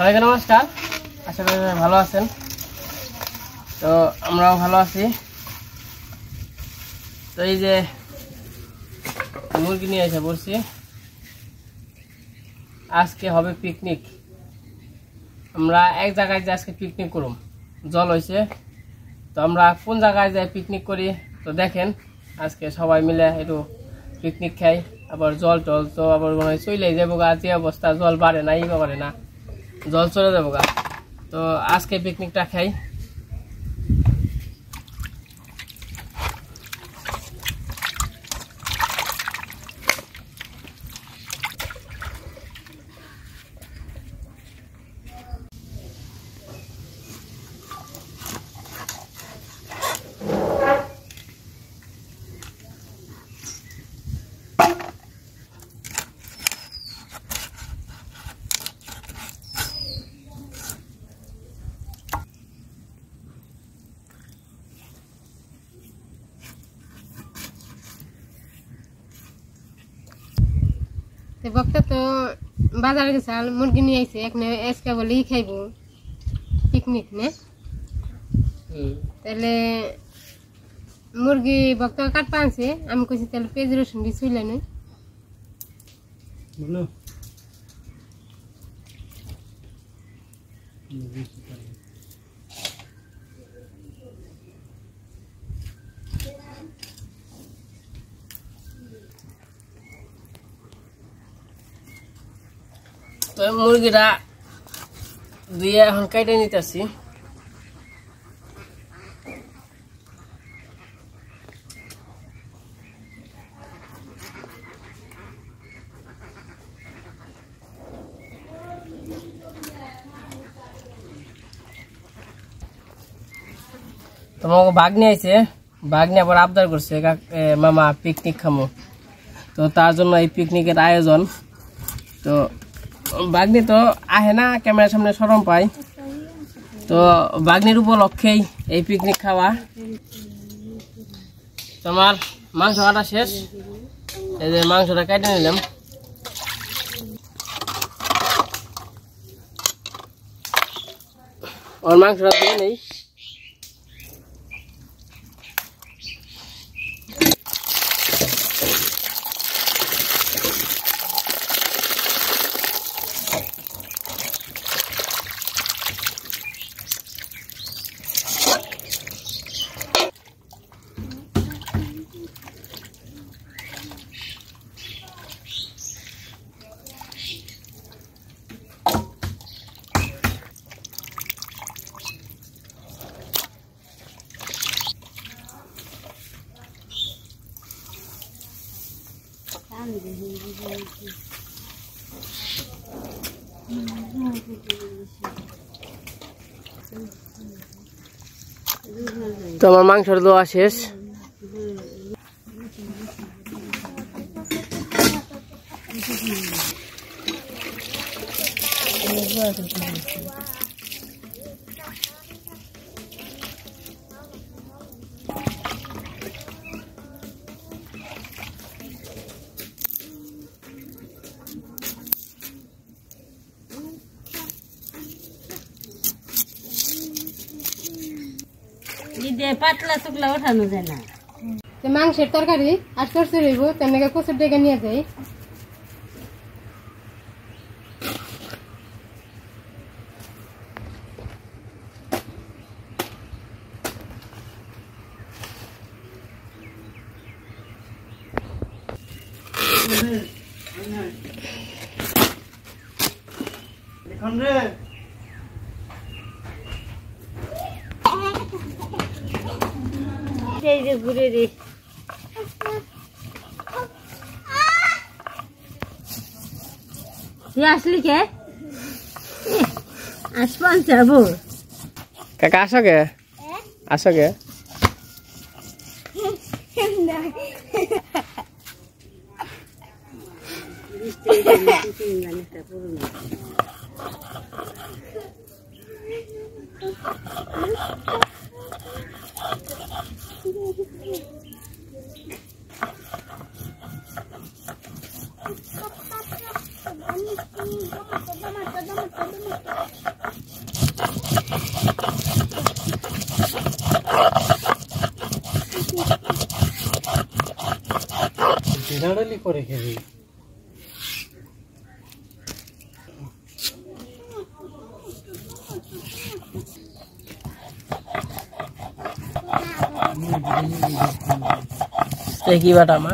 সবাইকে নমস্কার আশা করি ভালো আছেন। তো আমরাও ভালো আছি। তো এই যে মুরগি নিয়ে এসে বলছি আজকে হবে পিকনিক আমরা এক জায়গায় যে আজকে পিকনিক করুম। জল হয়েছে তো আমরা কোন জায়গায় যাই পিকনিক করি, তো দেখেন, আজকে সবাই মিলে একটু পিকনিক খাই। আবার জল টল তো আবার মনে হয় চলে যাব গা, যে অবস্থা, জল বাড়ে না ইবা বাড়ে না। জল চলে যাব গা। তো আজকে পিকনিকটা খাই। বক্তা তো বাজারে গেছে মুরগি নিয়ে আইছে। এক এসকে বলে খাইব। পিকনিক নে? তাহলে মুরগি বক্তা কাটপা আনছে। আমি কইছি তাহলে পেঁয়াজ রসুন দিয়ে চুইলে নই তো মুরগিটা দিয়ে এখন কেটে নিতেছি। তোমাকে বাঘনি আইছে। বাঘনি আবার আবদার করছে মামা পিকনিক খামো। তো তার জন্য এই পিকনিকের আয়োজন। তো বাগনি তো আহে না, ক্যামেরার সামনে সরম পায়। তো বাগনির উপলক্ষেই এই পিকনিক খাওয়া। তোমার মাংস কাটা শেষ। এই যে মাংসটা কেটে নিলাম। ওর মাংসটা দিয়ে নেই। তো আমার মাংসের দোয়া শেষ। পাতলা শুকলা ওঠানো যায় না। তো মাংসের তরকারি আর চরচর হইব তেমনি কচুর ডেকে নিয়ে যাই। এই যে ঘুরে রে তুই আসলি কে আসবান যাব কাকা আসো কে আসো কে Thank you. দাঁড়ালি করে খেবি এটা কি বাটা মা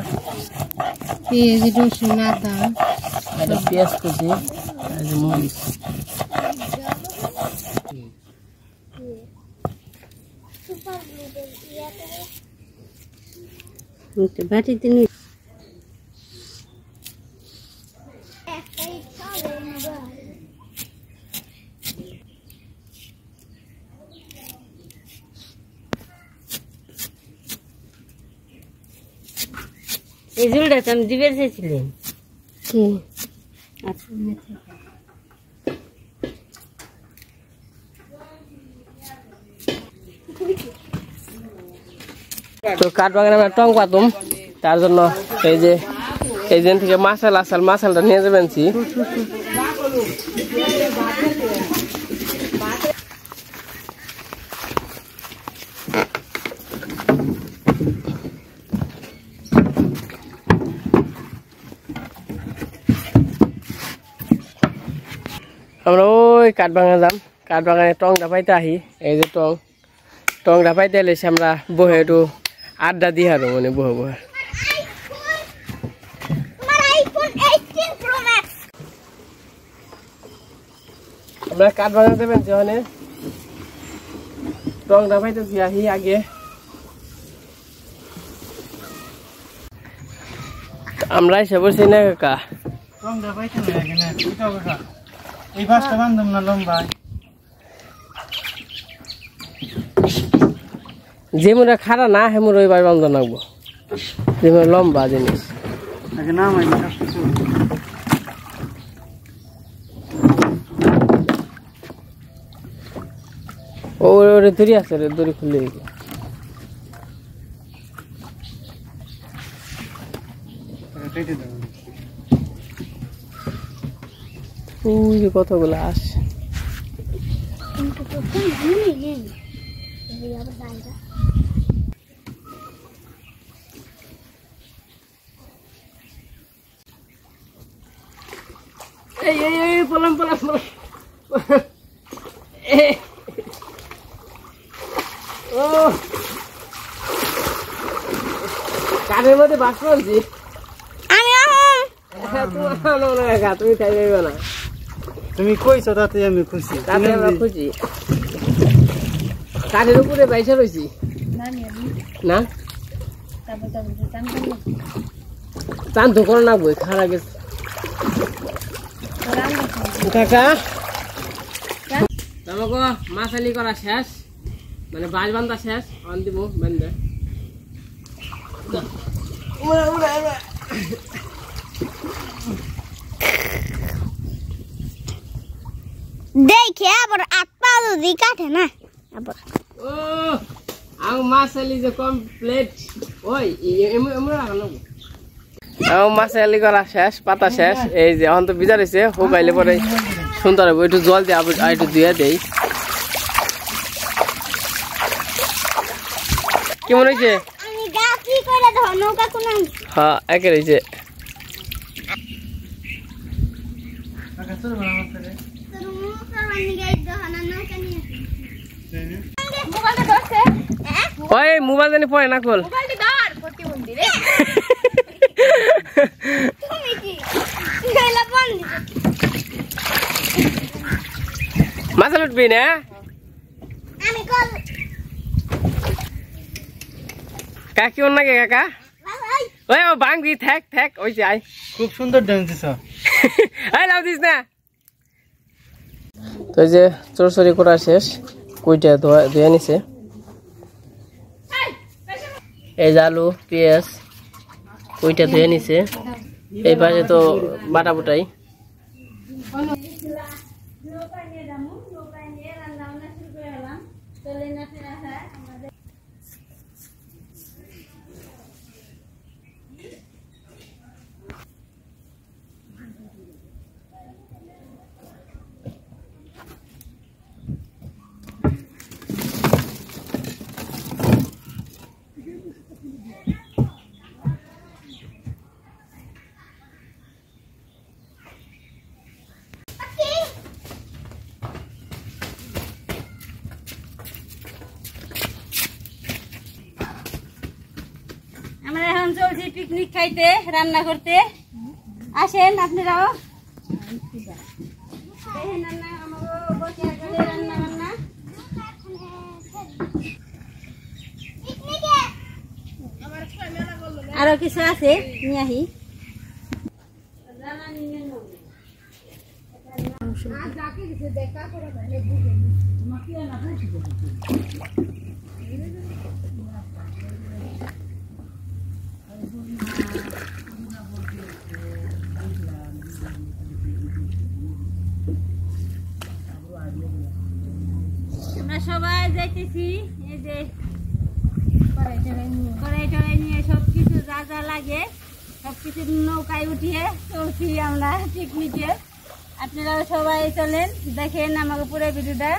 পেঁয়াজ রসুন আদা এটা পেঁয়াজ কুচি আর এই যে মরিচ বাটিতে নিয়ে এই ঝুলটা তো আমি দিবে চেয়েছিলেন কি? আচ্ছা তো কাঠ বাগানে টং পাতুম। তার জন্য এই যে, এই দিন থেকে মাসাল আসাল, মাসালটা নিয়ে যাবেন। আমরা ওই কাঠ বাগানে যাম। কাঠ বাগানে টংটা পাইতে আহি, এই যে টং। টংটা পাইতে এলে আমরা বহে একটু আড্ডা আর মানে বহে বহে। আমরা কাঠ বাগানে দেবেন যেখানে টংটা পাইতে দিয়ে আহি আগে। আমরা এসে বলছি না কাকা পাইতে না এখানে দুটো কাকা এই পাঁচটা বান্ধব না লম্বায় যে মোটা খারা না হে মোর ওইবার বান্ধব যে লম্বা জিনিস। নাম ওরে দড়ি আছে রে দড়ি খুলে দেবো ওই যে কতগুলো আসে এই এই এই পলাম পলাম পলাম এই। ও কাঠের মধ্যে বাস করছি তুমি না। তুমি কইছো তাতে আমি খুশি। তাতে আমরা খুশি। কাঠের উপরে বাইসা রয়েছি না চান তো করো না বই খারা গেছে কাকা? তোমাকে মাছালি করা শেষ। মানে বাজ বান্ধা শেষ। অন দিব বেঁধে দেখে আবার পা যদি কাটে না আবার। ও আং মাছালি যে কমপ্লিট ওই মাছালি করা শেষ পাতা শেষ। এই যে এখন তো বিজা রয়েছে শুকাইলে পরে সুন্দর হবে একটু জল দিয়ে আবার একটু ধুয়ে দেই। কেমন হয়েছে কি করে ধর নৌকা কোন হ্যাঁ একে রয়েছে কাকা চলো আমার সাথে তোর মুখ করবানি গাই দহনা নৌকা নিয়ে তাই না? মোবাইলটা ধরছে হ্যাঁ ওই মোবাইল জানি পড়ে না খোল মোবাইলটা ধর প্রতিবন্ধী রে তুমি কি গেলা বন্ধ মাছাল উঠবি না আমি কল কাকি ওর নাকি কাকা? ওই ও ভাঙবি থাক থাক ওই যে আয়। খুব সুন্দর ডান্স দিছ। এই লাভ দিস না। তো এই যে চোরচুরি করা শেষ কুইটা ধোয়া ধুয়ে নিছে। এই যে আলু পেঁয়াজ কুইটা ধুয়ে নিছে। এই পাশে তো বাটা বুটাই। খাইতে রান্না করতে। আসেন আপনারাও। আরও কিছু আছে? নিয়ে আহি আমরা সবাই যাইতেছি, এই যে টড়াই নিয়ে যা যা লাগে নৌকায় উঠিয়ে চলছি আমরা সবাই চলেন, দেখেন আমাকে পুরো ভিডিওটা।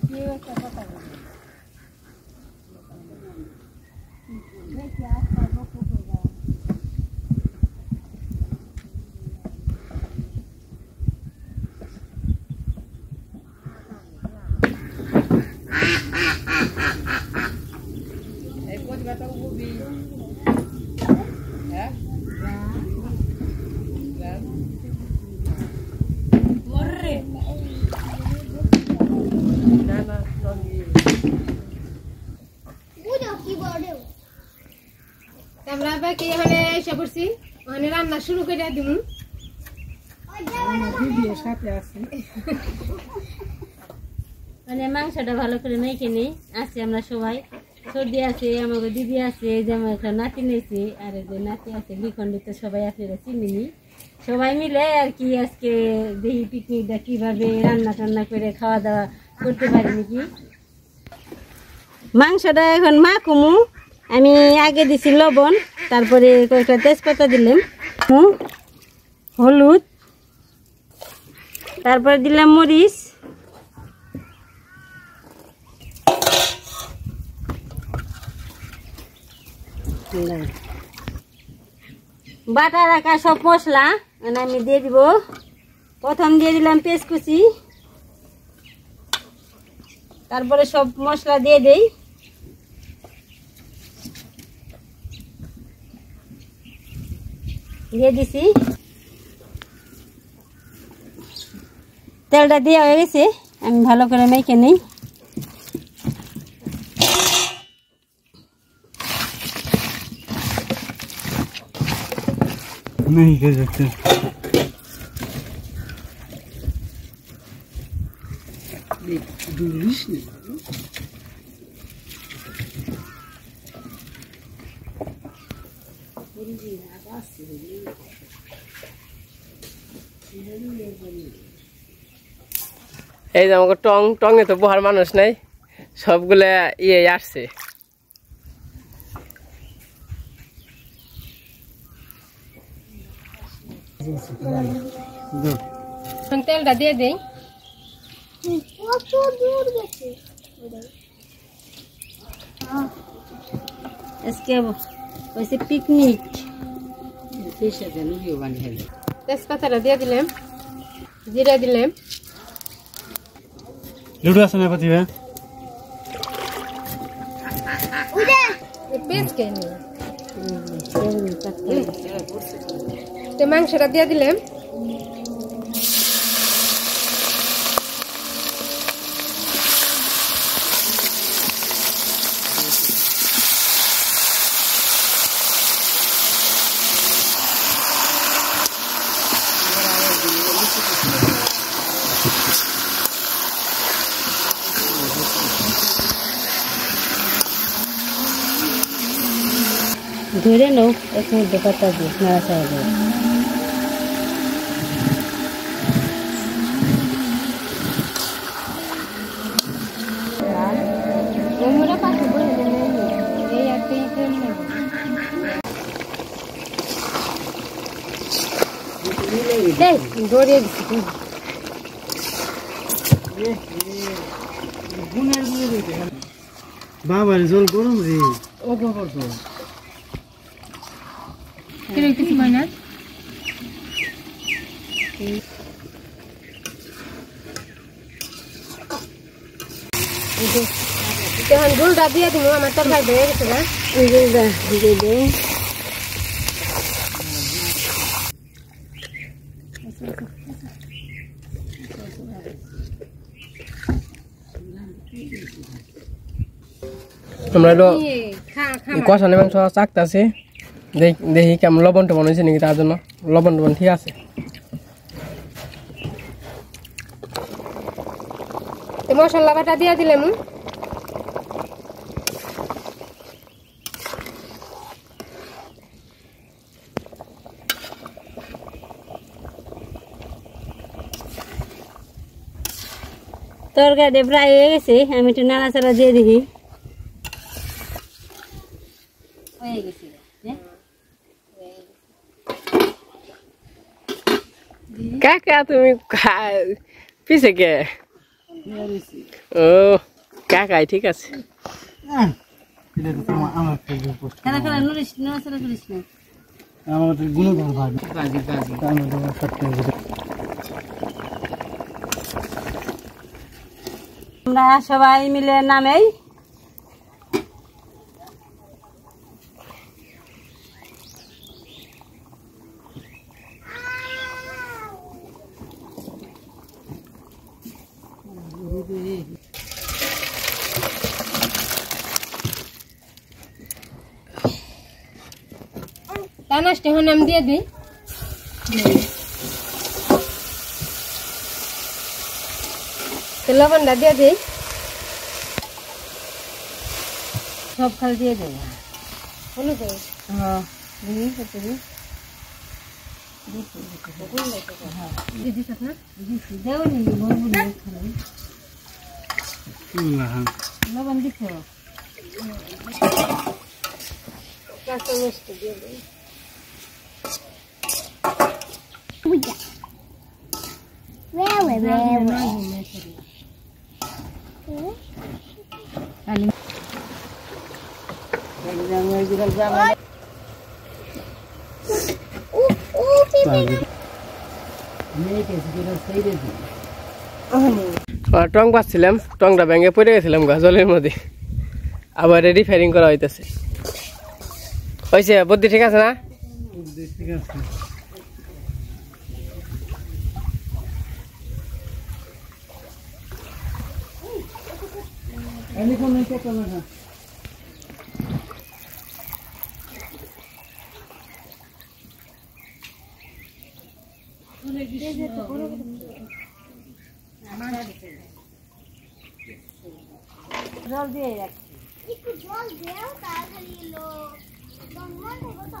ちゃんと考えて。আমরা বাকি এখানে এসে পড়ছি। ওখানে রান্না শুরু করে দিব মানে মাংসটা ভালো করে মেখে নিই আছি আমরা সবাই সর্দি আছে আমাকে দিদি আছে এই যে আমার একটা নাতি নিয়েছি আর যে নাতি আছে বিখণ্ডিত সবাই আপনারা চিনি নি। সবাই মিলে আর কি আজকে দেখি পিকনিকটা কীভাবে রান্না টান্না করে খাওয়া দাওয়া করতে পারি নাকি? মাংসটা এখন মা কুমু। আমি আগে দিছি লবণ, তারপরে কয়েকটা তেজপাতা দিলাম। হলুদ। তারপরে দিলাম মরিচ। বাটা রাখা সব মশলা এখানে আমি দিয়ে দিব। প্রথম দিয়ে দিলাম পেঁয়াজ কুচি তারপরে সব মশলা দিয়ে দেই দিয়ে দিছি তেলটা দেওয়া হয়ে গেছে আমি ভালো করে মেখে নিই नहीं कर सकते এই যে আমাকে টং টঙে তো বহার মানুষ নাই। সবগুলা ইয়ে আসছে। এখন তেলটা দিয়ে দেই। কত দূর গেছে আজকে হয়েছে পিকনিক তেজপাতাটা দিয়ে দিলাম জিরা দিলাম লুডু আছে না পাতিবে মাংসটা দিয়ে দিলাম ধরে নাও এক মধ্যে পাতা দিয়ে নাড়াচাড়া দিয়ে ওমরা পাশে বলে দিলাম এই একটা ইটের নেব দেখ দৌড়িয়ে দিচ্ছি বাবার জল গরম রে ও খবর তো কিরে কিছু কয় না এখন গুলটা দিয়ে দিব আমার তরকারি হয়ে গেছে না দিয়ে দে আমরা হলো ইয়ে, খা খা কষানি মাংস চাকতাছি দেখি কেমন লবণ টবণ হয়েছে নাকি তার জন্য? লবণ টবণ ঠিক আছে। মশলা বাটা দিয়ে দিলাম তরকারি প্রায় হয়ে গেছে আমি একটু নাড়াচাড়া দিয়ে দেখি হয়ে গেছে। কাকা তুমি? পিছে কে? ও কাকাই ঠিক আছে। আমার থেকে পোস্ট খেলা খেলা নুরিস নাড়াচাড়া করিস না আমার তো গুণধর ভাই কাজী কাজী তার মধ্যে আমার সত্যি আমরা সবাই মিলে নামেই তা নষ্ট এখন আমি দিয়ে দিই তো লবণটা দিয়ে দিই সব খাল দিয়ে দেবো হলুদ হ্যাঁ দিবি কত দিবি দিয়ে দিস না দেওনি বলব না খালি হ্যাঁ লবণ দিচ্ছ কাঁচা মিষ্টি দিয়ে দিই আর টং পাচ্ছিলাম টংটা ভেঙে পড়ে গেছিলাম গা জলের মধ্যে। আবার রিফায়ারিং করা হইতেছে। হয়েছে বুদ্ধি ঠিক আছে না? ঠিক আছে এনে কোন কত না জল দিয়ে রাখ একটু জল দেও তাড়াতাড়ি এলো গঙ্গা নেব তো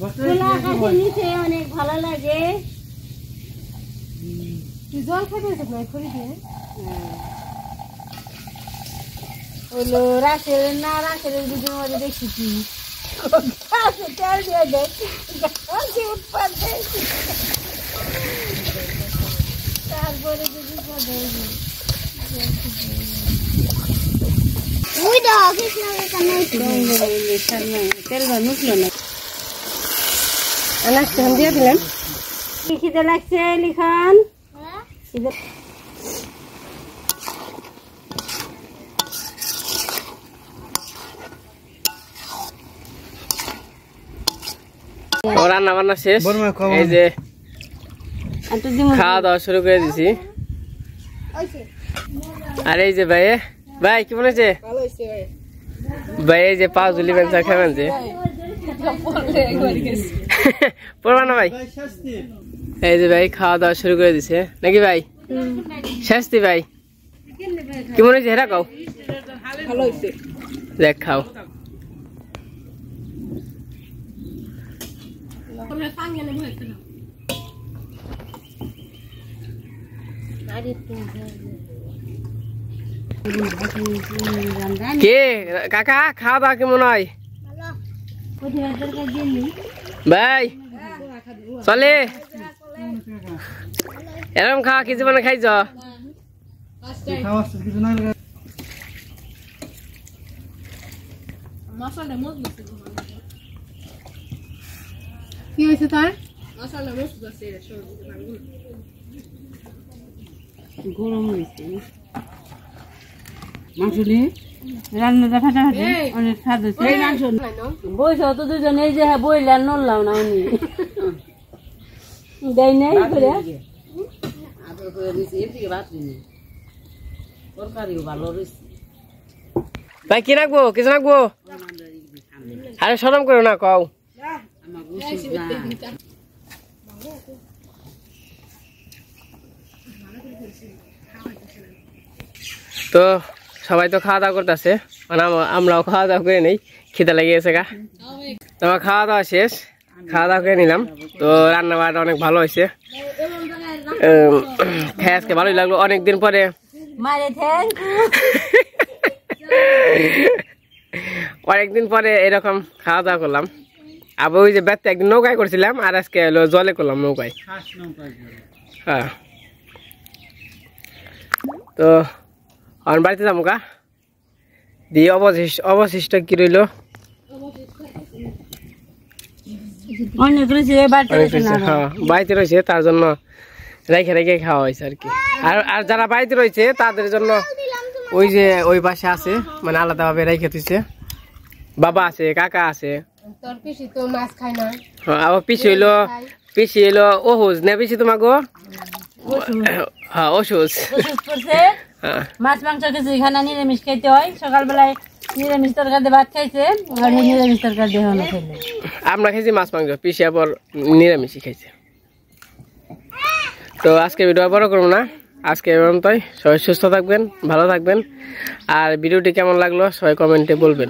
খোলা আকাশের নিচে অনেক ভালো লাগে। জল খাবে না খড়ি দিয়ে? হলো রাসেল না রাসেল দুজন মধ্যে দেখছি। তেল দিয়ে দেখ তারপরে যদি তেল নুকলো না? আনাজ তখন দিয়ে দিলাম। খিদে লাগছে লিখন? রান্না বান্না শেষ। এই যে খাওয়া দাওয়া শুরু করে দিছি। আর এই যে ভাই ভাই কি বলেছে? ভালো ভাই এই যে পাও জুলি বেঞ্চার খাবেন যে। পড়বা না ভাই? ভাই এই যে ভাই খাওয়া দাওয়া শুরু করে দিছে। নাকি ভাই? শাস্তি ভাই। কেমন হয়েছে? হেরা খাও। দেখ খাও। কে? কাকা খাওয়া দাওয়া কেমন হয়? ভাই চলে। এরকম খাওয়া খাইছ? কিছু না কি হয়েছে তোর? গরম হয়েছে। মাংস নিয়ে রান্নাটা ফাটাফাটি অনেক স্বাদ বইস তো দুজন এই যে বইলে আর নড়লাম না উনি। দেয় নাই করে ভাই কি রাখব? কিছু রাখব? আরে সরম করো না কও। তো সবাই তো খাওয়া দাওয়া করতেছে। মানে আম- আমরাও খাওয়া দাওয়া করে নেই। খিদে লেগে গেছে গা। তো আমার খাওয়া দাওয়া শেষ? খাওয়া দাওয়া করে নিলাম। তো রান্না বান্না অনেক ভালো হয়েছে। খেয়ে আজকে ভালোই লাগল। অনেকদিন পরে অনেকদিন পরে এরকম খাওয়া দাওয়া করলাম। আবার ওই যে ব্যর্থ একদিন নৌকায় করছিলাম আর আজকে হলো জলে করলাম নৌকায়। হ্যাঁ। তো আমার বাড়িতে যাব কা দিয়ে অবশিষ্ট অবশিষ্ট কি রইল? বাড়িতে রয়েছে হ্যাঁ বাড়িতে রয়েছে তার জন্য রেখে রেখে খাওয়া হয়েছে আর কি। আর আর যারা বাড়িতে রয়েছে তাদের জন্য ওই যে ওই পাশে আছে মানে আলাদাভাবে রেখে দিচ্ছে বাবা আছে কাকা আছে। তোর পিসি তো মাছ খায় না। আবার পিসি হইল পিসি হইল ওহুজ না পিসি তোমাকে হ্যাঁ ওষুধ। মাছ, মাংস কিছু এখানে নিরামিষ খাইতে হয়। সকালবেলায় নিরামিষ তরকারি দিয়ে ভাত খাইছে নিরামিষ তরকারি দিয়ে হলো খেলে। আমরা খাইছি মাছ, মাংস, পিসে পর নিরামিষই খাইছে। তো আজকে ভিডিও বড় করব না। আজকে এমন তাই সবাই সুস্থ থাকবেন, ভালো থাকবেন। আর ভিডিওটি কেমন লাগল সবাই কমেন্টে বলবেন।